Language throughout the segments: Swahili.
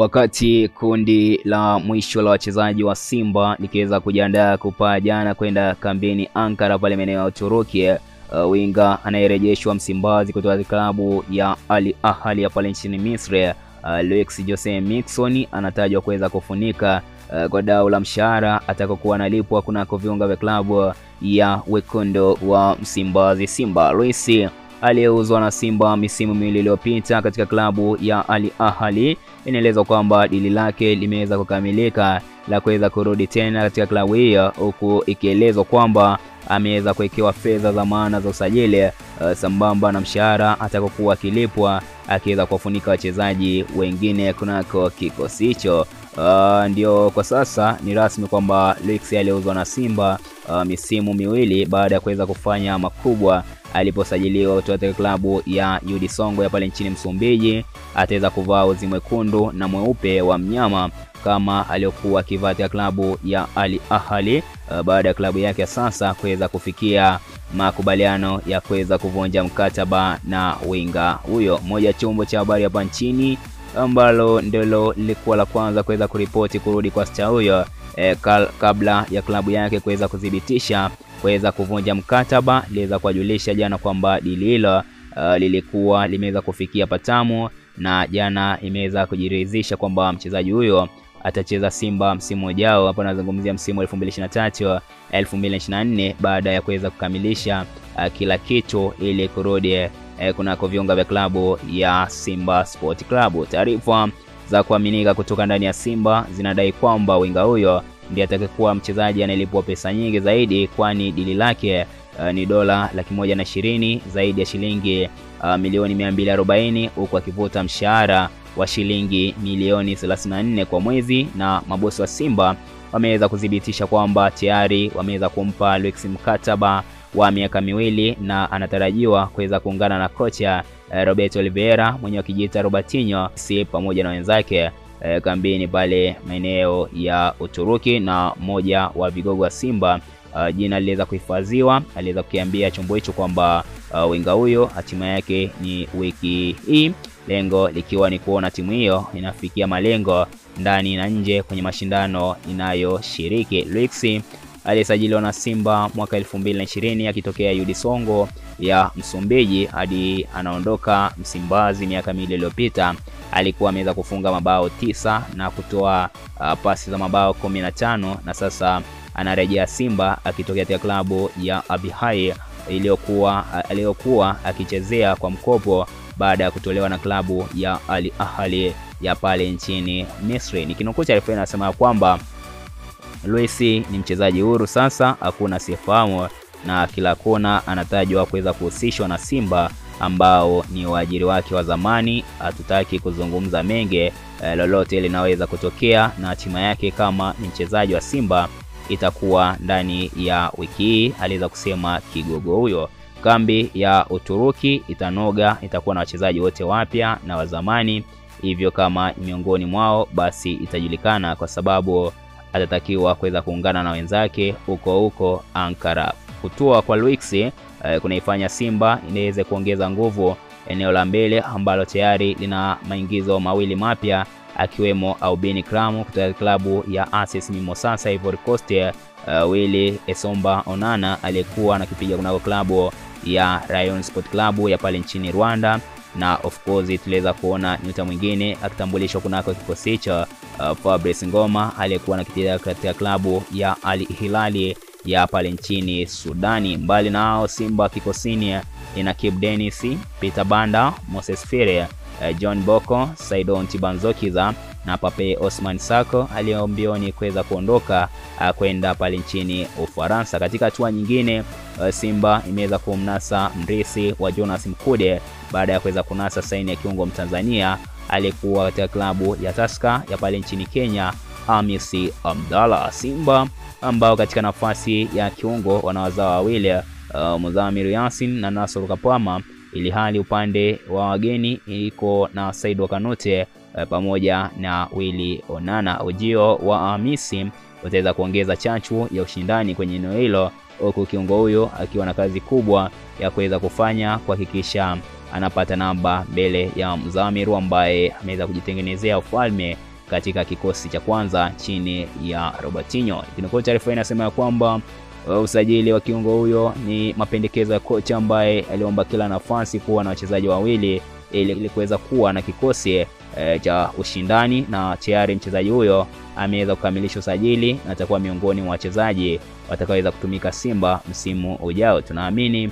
Wakati kundi la mwisho la wachezaji wa Simba likiweza kujiandaa kupaa jana kwenda kambini Ankara pale maeneo ya Uturuki, uh, winga anayerejeshwa Msimbazi kutoka klabu ya Al Ahly ya pale nchini Misri, uh, Luis Jose Miquissone anatajwa kuweza kufunika uh, kwa dau la mshahara atakokuwa analipwa kunako viunga vya klabu ya wekundu wa Msimbazi Simba. Luis aliyeuzwa na Simba misimu miwili iliyopita katika klabu ya Al Ahly, inaelezwa kwamba dili lake limeweza kukamilika la kuweza kurudi tena katika klabu hiyo, huku ikielezwa kwamba ameweza kuwekewa fedha za maana za usajili uh, sambamba na mshahara atakokuwa akilipwa akiweza kuwafunika wachezaji wengine kunako kikosi hicho. Uh, ndio kwa sasa ni rasmi kwamba Luis aliyeuzwa na Simba uh, misimu miwili baada ya kuweza kufanya makubwa aliposajiliwa kutoka klabu ya UD Songo ya pale nchini Msumbiji. Ataweza kuvaa uzi mwekundu na mweupe wa mnyama kama aliyokuwa akivaa katika klabu ya Al Ahly uh, baada ya klabu yake sasa kuweza kufikia makubaliano ya kuweza kuvunja mkataba na winga huyo. Moja chombo cha habari hapa nchini ambalo ndilo lilikuwa la kwanza kuweza kuripoti kurudi kwa staa huyo e, kabla ya klabu yake kuweza kuthibitisha kuweza kuvunja mkataba, liweza kuwajulisha jana kwamba dili hilo uh, lilikuwa limeweza kufikia patamu, na jana imeweza kujiridhisha kwamba mchezaji huyo atacheza Simba msimu ujao. Hapo nazungumzia msimu 2023 2024, baada ya kuweza kukamilisha uh, kila kitu ili kurudi uh, kunako viunga vya klabu ya Simba Sport Club. Taarifa za kuaminika kutoka ndani ya Simba zinadai kwamba winga huyo ndiye atakayekuwa mchezaji anayelipwa pesa nyingi zaidi, kwani dili lake uh, ni dola laki moja na ishirini zaidi ya shilingi uh, milioni 240 huku akivuta mshahara wa shilingi milioni 34 kwa mwezi, na mabosi wa Simba wameweza kuthibitisha kwamba tayari wameweza kumpa Luis mkataba wa miaka miwili na anatarajiwa kuweza kuungana na kocha uh, Roberto Oliveira mwenye wakijiita Robertinho si pamoja na wenzake uh, kambini pale maeneo ya Uturuki, na mmoja wa vigogo wa Simba uh, jina liliweza kuhifadhiwa, aliweza kukiambia chombo hicho kwamba uh, winga huyo hatima yake ni wiki hii, lengo likiwa ni kuona timu hiyo inafikia malengo ndani na nje kwenye mashindano inayoshiriki. Luis aliyesajiliwa na Simba mwaka 2020 akitokea UD Songo ya Msumbiji hadi anaondoka Msimbazi miaka miwili iliyopita, alikuwa ameweza kufunga mabao tisa na kutoa uh, pasi za mabao 15 na sasa anarejea Simba akitokea katika klabu ya Abihai iliyokuwa aliyokuwa akichezea kwa mkopo baada ya kutolewa na klabu ya Al Ahly ya pale nchini Misri. Nikinukuu taarifa inasema kwamba Luis ni mchezaji huru sasa, hakuna sifahamu na kila kona anatajwa kuweza kuhusishwa na Simba ambao ni waajiri wake wa zamani. Hatutaki kuzungumza menge eh, lolote linaweza kutokea na hatima yake kama ni mchezaji wa Simba itakuwa ndani ya wiki hii, aliweza kusema kigogo huyo. Kambi ya Uturuki itanoga, itakuwa na wachezaji wote wapya na wa zamani, hivyo kama miongoni mwao basi itajulikana kwa sababu atatakiwa kuweza kuungana na wenzake huko huko Ankara. Kutua kwa Luis eh, kunaifanya Simba inaweza kuongeza nguvu eneo la mbele ambalo tayari lina maingizo mawili mapya akiwemo Aubin Kram kutoka klabu ya Asis Mimosasa Ivory Coast, uh, Willy Esomba Onana aliyekuwa anakipiga kunako klabu ya Rayon Sport Club ya pale nchini Rwanda, na of course tuliweza kuona nyota mwingine akitambulishwa kunako kikosi hicho uh, Fabrice Ngoma aliyekuwa anakipiga katika klabu ya Al Hilali ya pale nchini Sudani. Mbali na hao, Simba kikosini ina Kibu Dennis, Peter Banda, Moses Fire, uh, John Boko, Saidon Tibanzokiza na Pape Osman Sako aliyombioni kuweza kuondoka uh, kwenda pale nchini Ufaransa. Katika hatua nyingine uh, Simba imeweza kumnasa mrisi wa Jonas Mkude baada ya kuweza kunasa saini ya kiungo Mtanzania aliyekuwa katika klabu ya Tusker ya pale nchini Kenya, Hamisi Abdalla. Simba ambao katika nafasi ya kiungo wanawazao wawili uh, Mudhamir Yasin na Nasr Kapama, ili hali upande wa wageni iko na Said wakanute uh, pamoja na Willy Onana. Ujio wa Hamisi utaweza kuongeza chachu ya ushindani kwenye eneo hilo, huku kiungo huyo akiwa na kazi kubwa ya kuweza kufanya kuhakikisha anapata namba mbele ya Mudhamir ambaye ameweza kujitengenezea ufalme katika kikosi cha kwanza chini ya Robertinho. Ikinukuu taarifa inasema ya kwamba usajili wa kiungo huyo ni mapendekezo ya kocha ambaye aliomba kila nafasi kuwa na wachezaji wawili ili kuweza kuwa na kikosi e, cha ushindani, na tayari mchezaji huyo ameweza kukamilisha usajili na atakuwa miongoni mwa wachezaji watakaoweza kutumika Simba msimu ujao. Tunaamini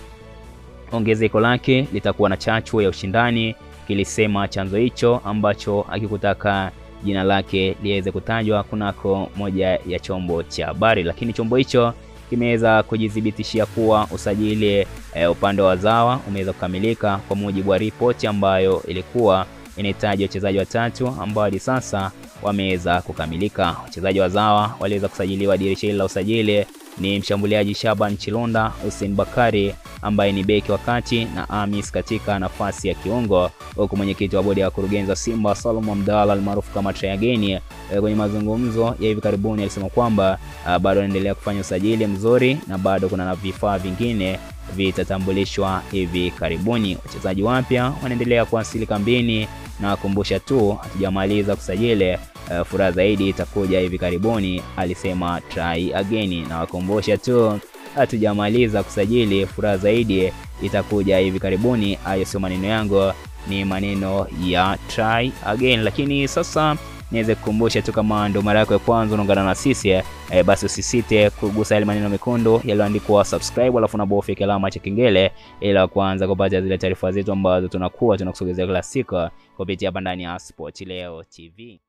ongezeko lake litakuwa na chachu ya ushindani, kilisema chanzo hicho ambacho akikutaka jina lake liweze kutajwa kunako moja ya chombo cha habari, lakini chombo hicho kimeweza kujithibitishia kuwa usajili e, upande wa zawa umeweza kukamilika kwa mujibu wa ripoti ambayo ilikuwa inahitaji wachezaji watatu ambao hadi sasa wameweza kukamilika. Wachezaji wa zawa waliweza kusajiliwa dirisha hili la usajili ni mshambuliaji Shaban Chilonda, Hussein Bakari ambaye ni beki wa kati na Amis katika nafasi ya kiungo, huku mwenyekiti wa bodi ya wakurugenzi wa Simba Solomon Mdala almaarufu kama Trayageni kwenye mazungumzo ya hivi karibuni alisema kwamba bado anaendelea kufanya usajili mzuri na bado kuna na vifaa vingine vitatambulishwa hivi karibuni. Wachezaji wapya wanaendelea kuwasili kambini na kukumbusha tu hatujamaliza kusajili, uh, furaha zaidi itakuja hivi karibuni, alisema try again. Na wakumbusha tu hatujamaliza kusajili, furaha zaidi itakuja hivi karibuni. Hayo sio maneno yangu, ni maneno ya try again. Lakini sasa niweze kukumbusha tu, kama ndo mara yako ya kwanza unaungana na sisi eh, basi usisite kugusa yale maneno mekundu yaliyoandikwa subscribe, alafu unabofya alama cha kengele ili kuanza kupata zile taarifa zetu ambazo tunakuwa tunakusogezea kila siku kupitia hapa ndani ya Sport Leo TV.